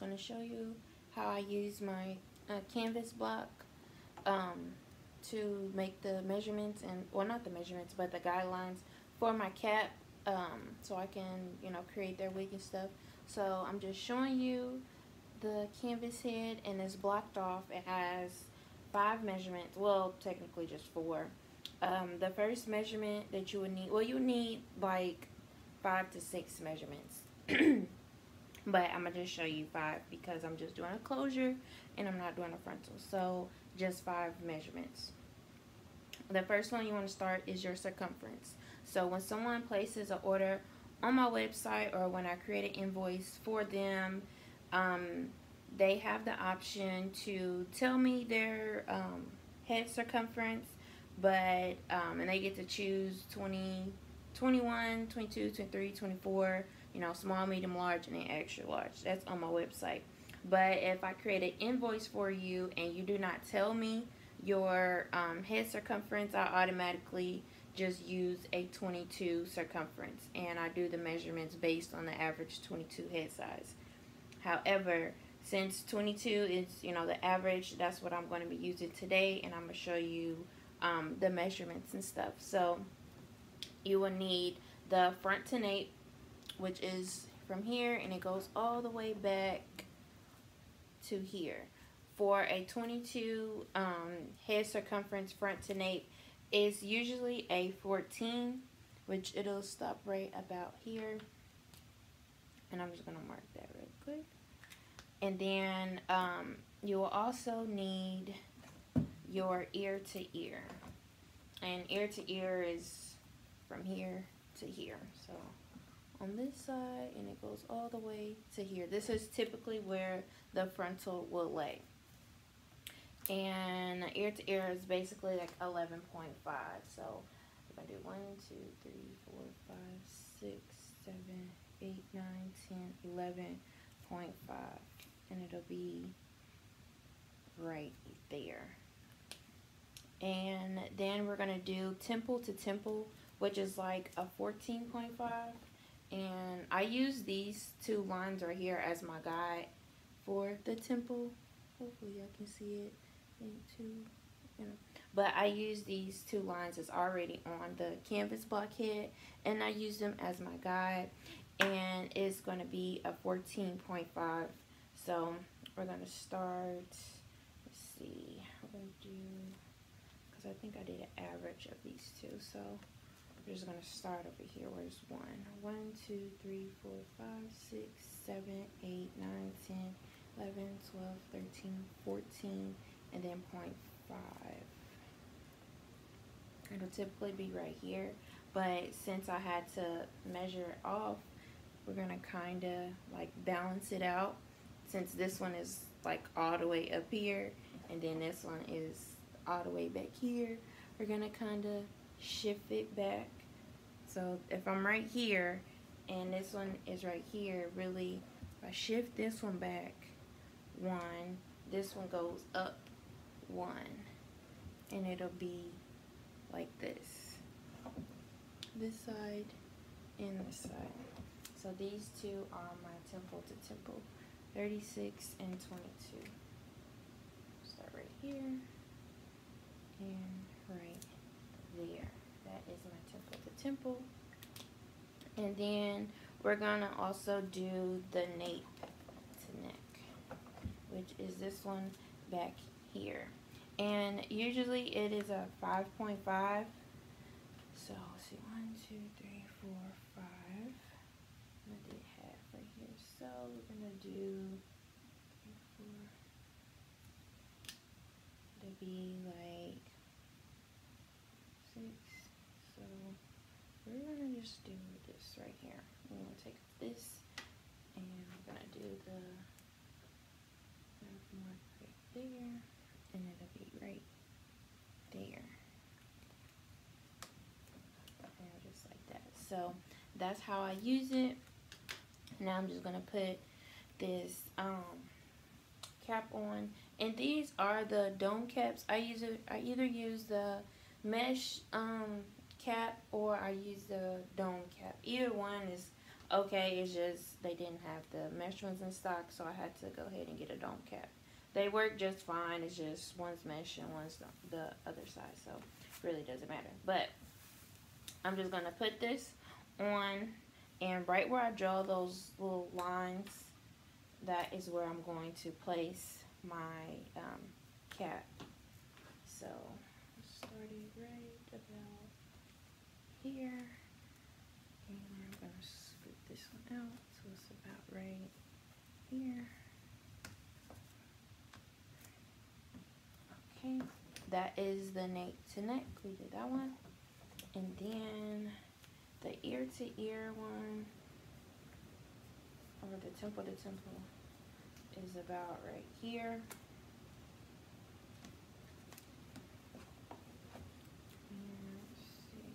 going to show you how I use my uh, canvas block um, to make the measurements and well not the measurements but the guidelines for my cap um, so I can you know create their wig and stuff. So I'm just showing you the canvas head and it's blocked off. It has five measurements well technically just four. Um, the first measurement that you would need well you need like five to six measurements but I'm gonna just show you five because I'm just doing a closure and I'm not doing a frontal. So just five measurements. The first one you want to start is your circumference. So when someone places an order on my website or when I create an invoice for them um, they have the option to tell me their um, head circumference but um, and they get to choose 20 21 22 23 24 you know small medium large and then extra large. That's on my website. But if I create an invoice for you and you do not tell me your um, head circumference I automatically just use a 22 circumference and I do the measurements based on the average 22 head size. However since 22 is you know the average that's what I'm going to be using today and I'm going to show you um, the measurements and stuff. So you will need the front to nape which is from here and it goes all the way back to here for a 22 um, head circumference front to nape is usually a 14 which it'll stop right about here and I'm just gonna mark that real quick and then um, you will also need your ear to ear. And ear to ear is from here to here. So on this side and it goes all the way to here. This is typically where the frontal will lay. And ear to ear is basically like 11.5. So if I do 1, 2, 3, 4, 5, 6, 7, 8, 9, 10, 11.5 and it'll be right there and then we're gonna do temple to temple which is like a 14.5 and I use these two lines right here as my guide for the temple. Hopefully y'all can see it. Two you. Know but I use these two lines as already on the canvas blockhead and I use them as my guide. And it's going to be a 14.5 so we're going to start, let's see, we're going to do, because I think I did an average of these two. So we're just to start over here. Where's one? One, two, three, four, five, six, seven, eight, nine, ten, eleven, twelve, thirteen, fourteen, and then point five. It'll typically be right here, but since I had to measure it off, we're gonna kind of like balance it out since this one is like all the way up here and then this one is all the way back here we're gonna kind of shift it back so if I'm right here and this one is right here really if I shift this one back one this one goes up one and it'll be like this this side and this side so these two are my temple to temple 36 and 22. Start right here and right there. That is my temple. And then we're going to also do the nape to neck, which is this one back here. And usually it is a 5.5. So, see, one, two, three, four, five I did half right here. so we're gonna do three, four. It'll be like six. So we're gonna just do this right here. We're gonna take this and I'm gonna do the mark right there, and it'll be right there. And just like that. So that's how I use it. Now I'm just going to put this um, cap on. And these are the dome caps. I use it, I either use the mesh um, cap or I use the dome cap. Either one is okay. It's just they didn't have the measurements in stock, so I had to go ahead and get a dome cap. They work just fine. It's just one's mesh and one's the, the other side, so really doesn't matter. But I'm just gonna put this on, and right where I draw those little lines, that is where I'm going to place my um, cap. So starting right about here, and I'm gonna scoot this one out so it's about right here. Okay, that is the neck to neck. We did that one. And then the ear to ear one, or the temple to temple, is about right here. And let's see,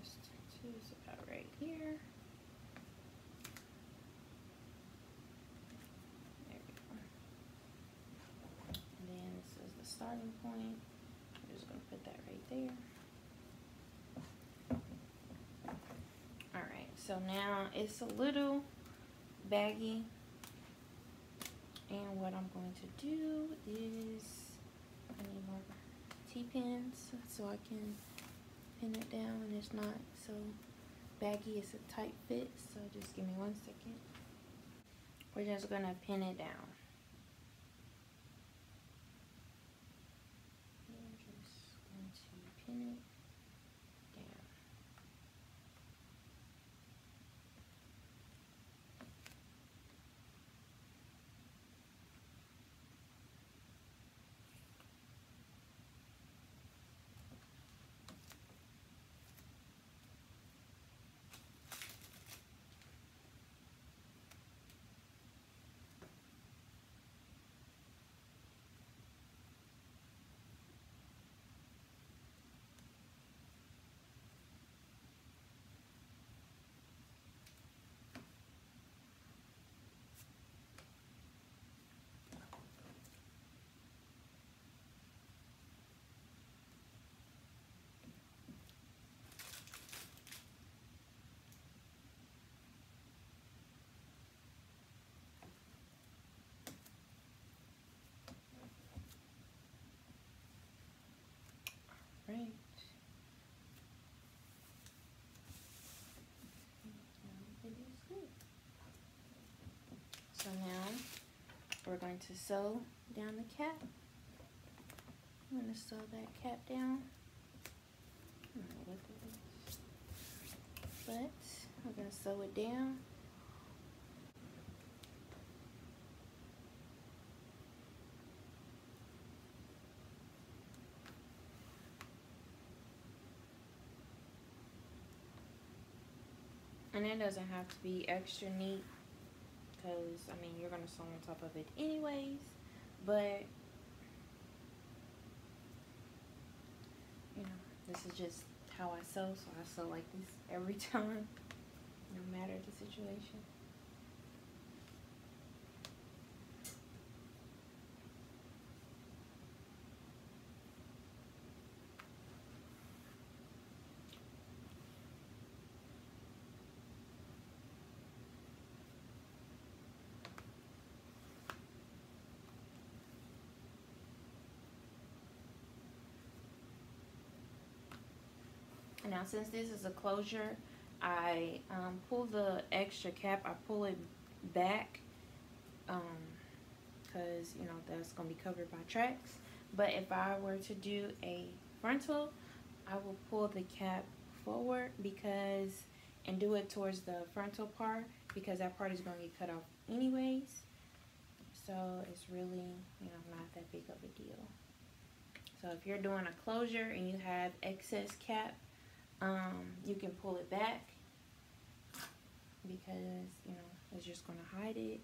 this tattoo is about right here. There we go. And then this is the starting point. I'm just gonna put that right there. Alright, so now it's a little baggy. And what I'm going to do is I need more T-pins so I can pin it down and it's not so baggy. It's a tight fit, so just give me one second. We're just gonna pin it down. We're just going to pin it down. Right. Now it is good. So now we're going to sew down the cap. I'm going to sew that cap down. But I'm going to sew it down. And it doesn't have to be extra neat because, I mean, you're to sew on top of it anyways. But, you know, this is just how I sew. So I sew like this every time, no matter the situation. Now, since this is a closure, I um, pull the extra cap, I pull it back because, um, you know, that's going to be covered by tracks. But if I were to do a frontal, I will pull the cap forward because, and do it towards the frontal part because that part is going to get cut off anyways. So it's really, you know, not that big of a deal. So if you're doing a closure and you have excess cap, um, you can pull it back because you know it's just going to hide it.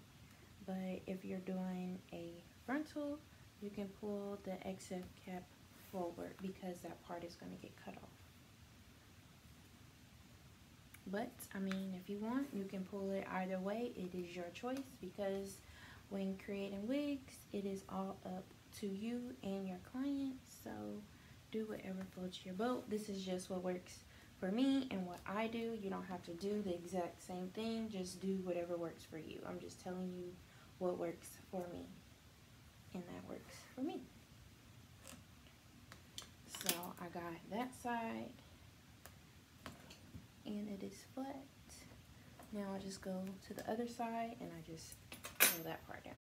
But if you're doing a frontal you can pull the excess cap forward because that part is going to get cut off. But I mean if you want you can pull it either way. It is your choice because when creating wigs it is all up to you and your client. So do whatever floats your boat this is just what works for me and what I do. You don't have to do the exact same thing. Just do whatever works for you. I'm just telling you what works for me. And that works for me. So I got that side. And it is flat. Now I just go to the other side and I just pull that part down.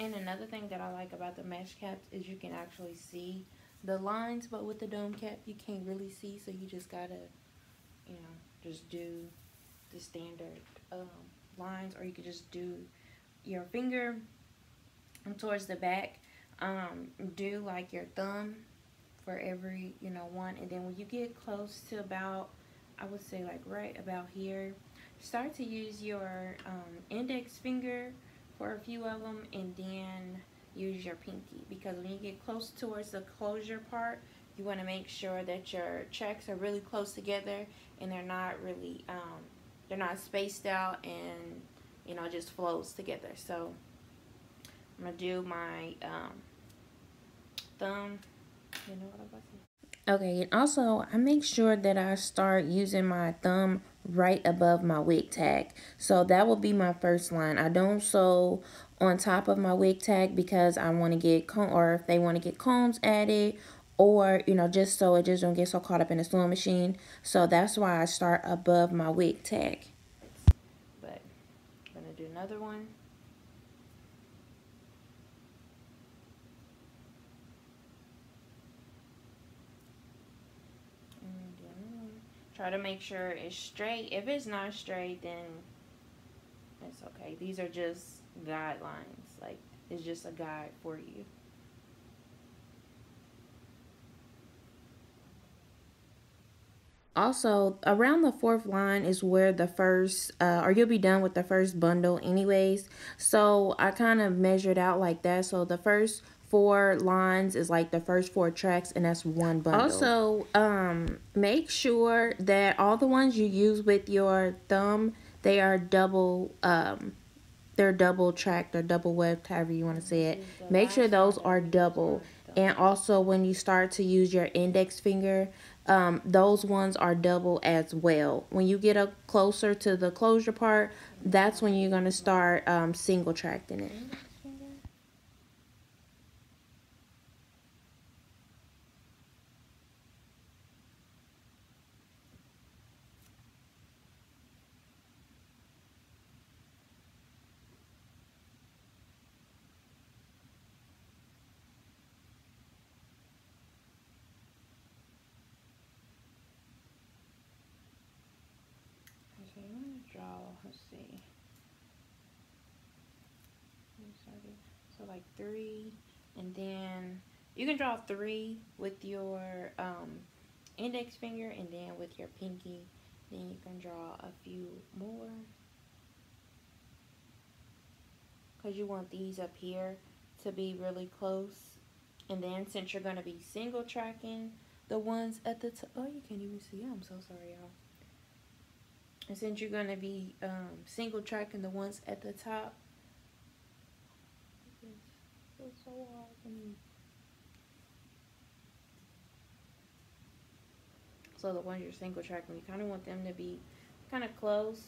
And another thing that I like about the mesh caps is you can actually see the lines, but with the dome cap, you can't really see, so you just gotta, you know, just do the standard um, lines, or you could just do your finger towards the back. Um, do like your thumb for every, you know, one, and then when you get close to about, I would say like right about here, start to use your um, index finger for a few of them and then use your pinky. Because when you get close towards the closure part you want to make sure that your checks are really close together and they're not really um, they're not spaced out and you know just flows together. So I'm gonna do my um, thumb. You know what I'm Okay, and also I make sure that I start using my thumb right above my wig tag. So that will be my first line. I don't sew on top of my wig tag because I want to get comb or if they want to get combs added or you know just so it just don't get so caught up in the sewing machine. So that's why I start above my wig tag. But I'm gonna do another one. Try to make sure it's straight. If it's not straight, then it's okay. These are just guidelines. Like, it's just a guide for you. Also, around the fourth line is where the first, uh, or you'll be done with the first bundle anyways. So I kind of measured out like that. So the first four lines is like the first four tracks and that's one bundle. Also, um, make sure that all the ones you use with your thumb, they are double, um, they're double tracked or double webbed, however you want to say it. Make sure those are double. And also when you start to use your index finger, um, those ones are double as well. When you get up closer to the closure part, that's when you're going to start um, single tracking it. so like three and then you can draw three with your um, index finger and then with your pinky. Then you can draw a few more. Because you want these up here to be really close. And then since you're going to be single tracking the ones at the top oh you can't even see. I'm so sorry y'all. And since you're going to be um, single tracking the ones at the top so hard for me. So the ones you're single tracking, you kind of want them to be kind of close.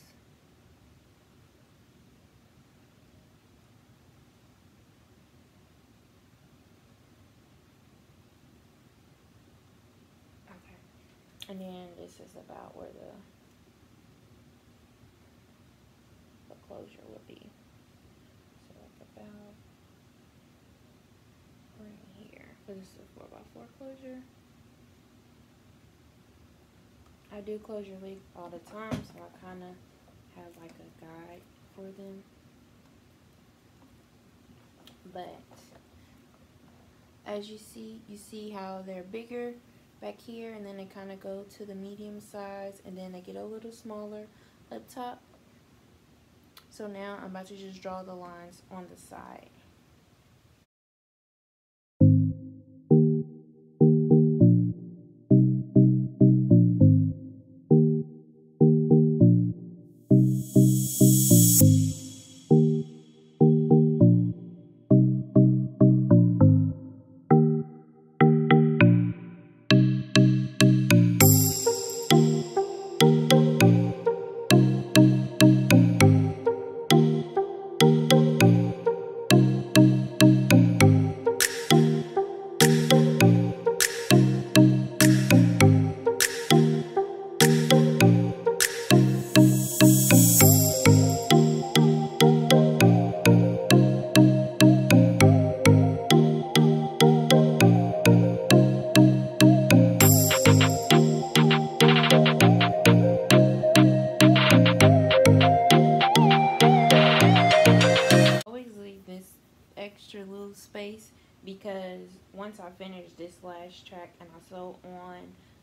Okay. And then this is about where the, the closure would be. about This is a 4x4 closure. I do closure leak all the time, so I kind of have like a guide for them. But as you see, you see how they're bigger back here and then they kind of go to the medium size and then they get a little smaller up top. So now I'm about to just draw the lines on the side. Space because once I finish this last track and I sew on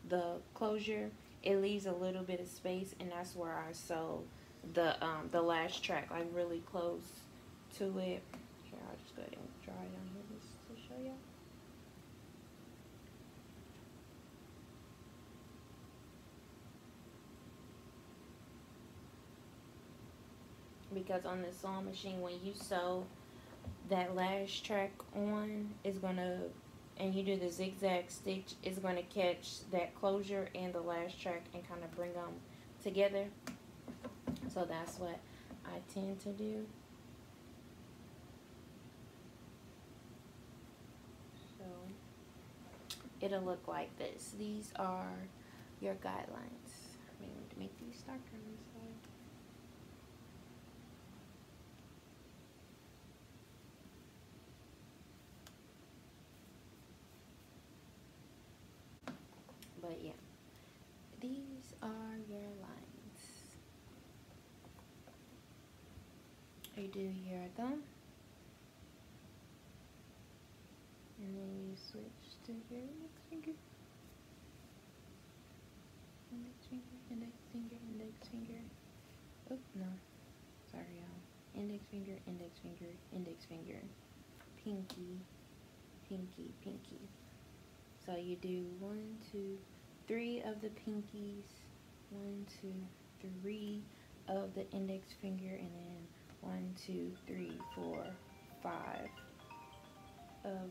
the closure, it leaves a little bit of space and that's where I sew the um, the last track like really close to it. Here, I'll just go ahead and draw it on here just to show you. Because on the sewing machine, when you sew that last track on is gonna and you do the zigzag stitch is going to catch that closure and the last track and kind of bring them together. So that's what I tend to do. So it'll look like this. These are your guidelines. I'm going to make these darker but yeah these are your lines do your thumb and then you switch to your index finger. Index finger index finger index finger. Oh no. Sorry y'all. Index finger index finger index finger. Pinky pinky pinky. So you do one two three of the pinkies, one, two, three of the index finger, and then two, three, four, five of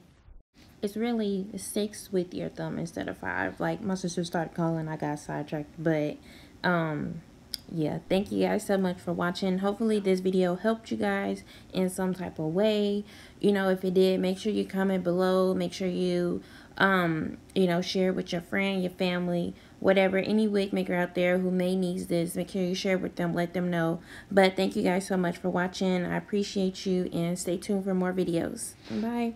it's really six with your thumb instead of five. Like my sister started calling, I got sidetracked. But um yeah, thank you guys so much for watching. Hopefully this video helped you guys in some type of way. You know, if it did, make sure you comment below. Make sure you um, you know, share with your friend, your family, whatever, any wig maker out there who may needs this, make sure you share with them, let them know. But thank you guys so much for watching. I appreciate you and stay tuned for more videos. Bye.